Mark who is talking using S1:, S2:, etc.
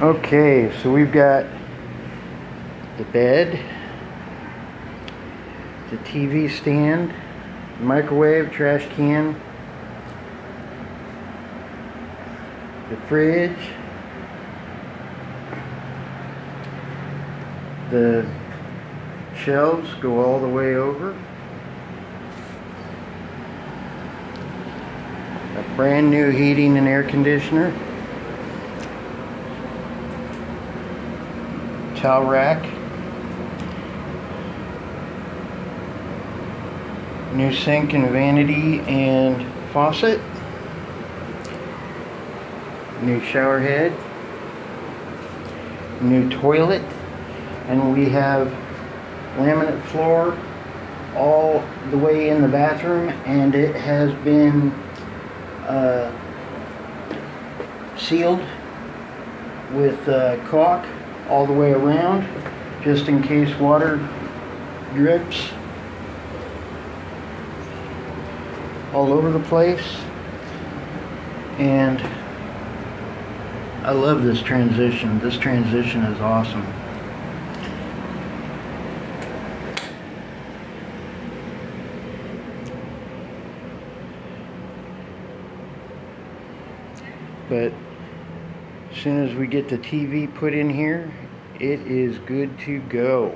S1: Okay, so we've got the bed, the TV stand, microwave, trash can, the fridge, the shelves go all the way over. A brand new heating and air conditioner. Towel rack. New sink and vanity and faucet. New shower head. New toilet. And we have laminate floor all the way in the bathroom and it has been uh, sealed with uh, caulk all the way around just in case water drips all over the place. And I love this transition. This transition is awesome. But soon as we get the TV put in here, it is good to go.